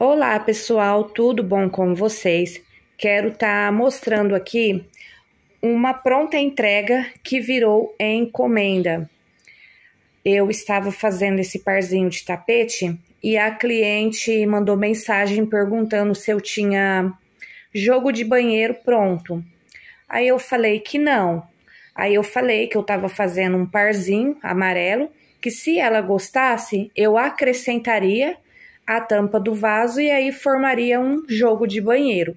Olá pessoal, tudo bom com vocês? Quero estar tá mostrando aqui uma pronta entrega que virou encomenda. Eu estava fazendo esse parzinho de tapete e a cliente mandou mensagem perguntando se eu tinha jogo de banheiro pronto. Aí eu falei que não. Aí eu falei que eu estava fazendo um parzinho amarelo, que se ela gostasse, eu acrescentaria a tampa do vaso e aí formaria um jogo de banheiro.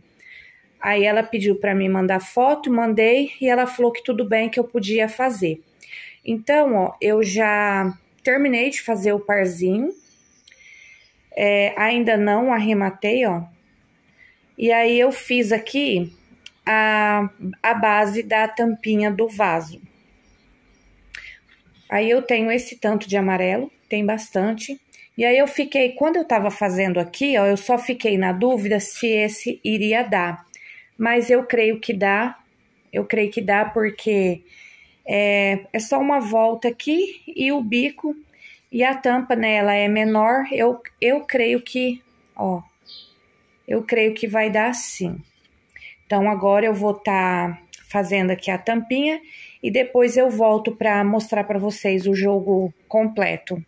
Aí ela pediu para mim mandar foto, mandei e ela falou que tudo bem que eu podia fazer. Então, ó, eu já terminei de fazer o parzinho. É, ainda não arrematei, ó. E aí eu fiz aqui a, a base da tampinha do vaso. Aí eu tenho esse tanto de amarelo, tem bastante. E aí eu fiquei, quando eu tava fazendo aqui, ó, eu só fiquei na dúvida se esse iria dar. Mas eu creio que dá, eu creio que dá porque é, é só uma volta aqui e o bico e a tampa nela é menor, eu, eu creio que, ó, eu creio que vai dar sim. Então, agora eu vou estar tá fazendo aqui a tampinha e depois eu volto para mostrar para vocês o jogo completo.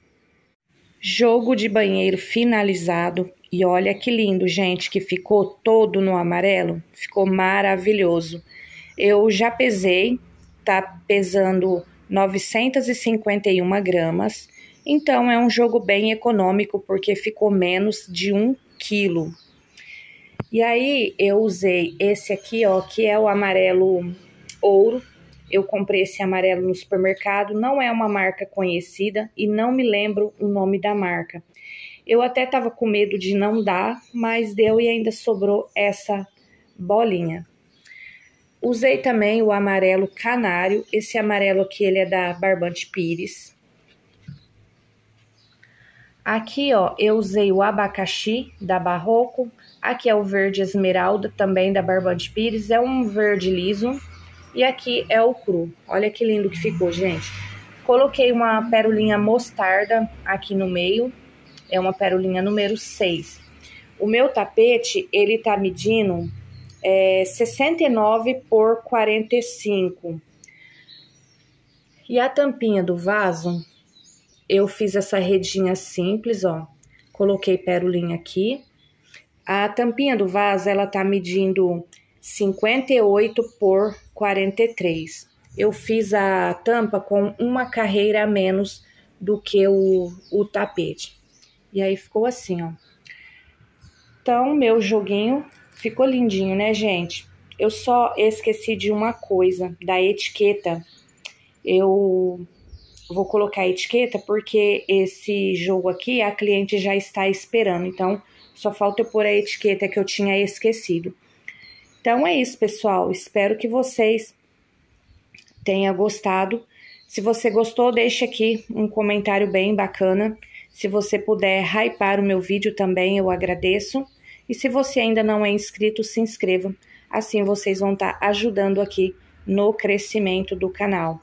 Jogo de banheiro finalizado. E olha que lindo, gente, que ficou todo no amarelo. Ficou maravilhoso. Eu já pesei, tá pesando 951 gramas. Então é um jogo bem econômico porque ficou menos de um quilo. E aí eu usei esse aqui, ó, que é o amarelo ouro, eu comprei esse amarelo no supermercado, não é uma marca conhecida e não me lembro o nome da marca. Eu até tava com medo de não dar, mas deu e ainda sobrou essa bolinha. Usei também o amarelo canário, esse amarelo aqui ele é da Barbante Pires. Aqui, ó, eu usei o abacaxi da Barroco. Aqui é o verde esmeralda, também da Barbante Pires. É um verde liso, e aqui é o cru. Olha que lindo que ficou, gente. Coloquei uma perolinha mostarda aqui no meio. É uma perolinha número 6. O meu tapete, ele tá medindo é, 69 por 45. E a tampinha do vaso, eu fiz essa redinha simples, ó. Coloquei perolinha aqui. A tampinha do vaso, ela tá medindo 58 por 43. Eu fiz a tampa com uma carreira a menos do que o, o tapete. E aí ficou assim, ó. Então, meu joguinho ficou lindinho, né, gente? Eu só esqueci de uma coisa, da etiqueta. Eu vou colocar a etiqueta porque esse jogo aqui a cliente já está esperando. Então, só falta eu pôr a etiqueta que eu tinha esquecido. Então é isso, pessoal. Espero que vocês tenham gostado. Se você gostou, deixe aqui um comentário bem bacana. Se você puder hypar o meu vídeo também, eu agradeço. E se você ainda não é inscrito, se inscreva. Assim vocês vão estar ajudando aqui no crescimento do canal.